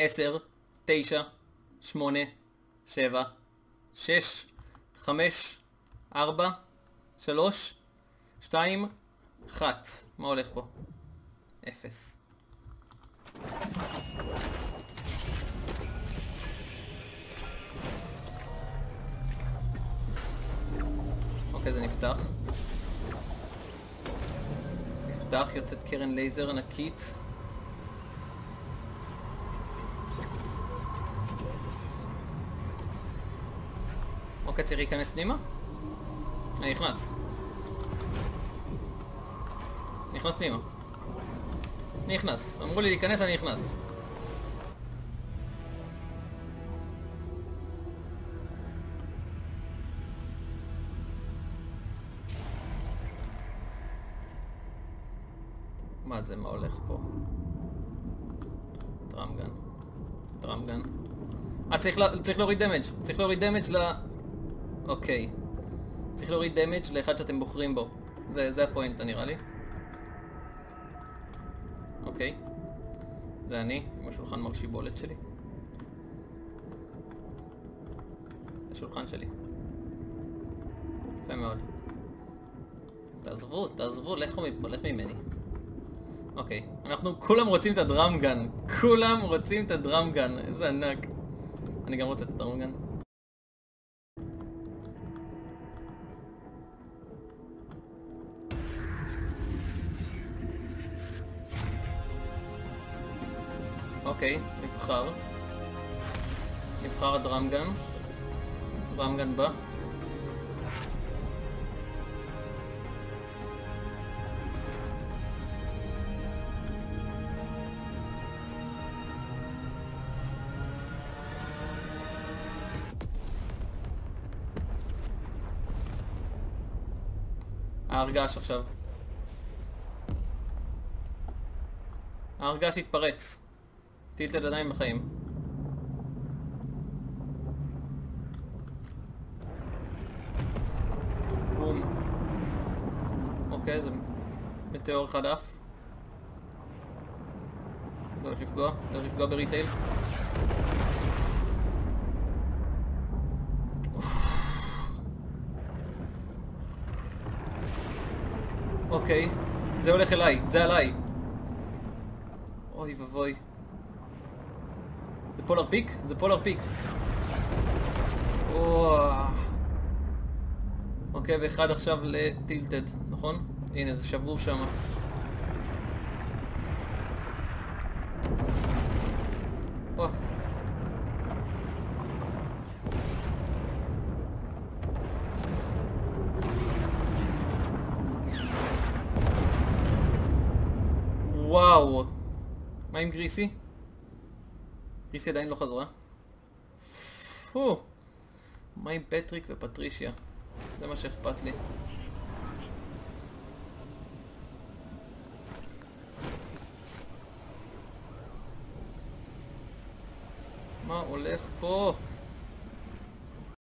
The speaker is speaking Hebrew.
עשר, תשע, שמונה, שבע, שש, חמש, ארבע, שלוש, שתיים, אחת. מה הולך פה? אפס. אוקיי, זה נפתח. נפתח, יוצאת קרן לייזר ענקית. אוקיי, צריך להיכנס פנימה? אני נכנס. נכנס פנימה. נכנס. אמרו לי להיכנס, אני נכנס. מה זה, מה הולך פה? דרמגן. דרמגן. אה, צריך, לה, צריך להוריד דמג'. צריך להוריד דמג' ל... אוקיי. צריך להוריד דמג' לאחד שאתם בוחרים בו. זה, זה הפואנטה נראה לי. אוקיי. זה אני, עם השולחן מרשיבולת שלי. השולחן שלי. יפה מאוד. תעזבו, תעזבו, לכו מפה, לך ממני. אוקיי, אנחנו כולם רוצים את הדראמגן. כולם רוצים את הדראמגן. איזה ענק. אני גם רוצה את הדראמגן. אוקיי, נבחר. נבחר הדראמגן. דראמגן בא. ההרגש עכשיו. ההרגש התפרץ. טילטד עדיין בחיים. בום. אוקיי, זה מטאור אחד עף. זה הולך לפגוע, זה הולך לפגוע בריטייל. אוקיי, זה הולך אליי, זה עליי. אוי ואבוי. זה Polar Peak? זה Polar Peaks. אוקיי, ואחד עכשיו ל Tilted, נכון? הנה, זה שבור שם. וואו. מה עם גריסי? גריסי עדיין לא חזרה. פו. מה עם פטריק ופטרישיה? זה מה שאכפת לי. מה הולך פה?